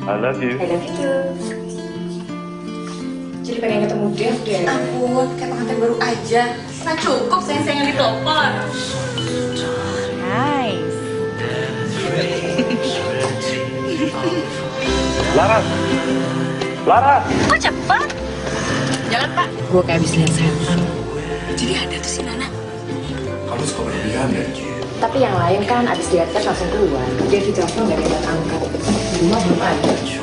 I love you. I love you too. Jadi pengen ketemu Dev deh. Ampun, kayak pengantin baru aja. Nah cukup sayang-sayangan di telepon. Nice. Laras. Laras. Kok cepat? Jangan pak. Gue kayak habis lihat setan. Jadi ada tuh si Nana. Kamu suka berlebihan ya? Tapi yang lain kan abis lihat langsung keluar. Dia di telepon gak ada yang Not in.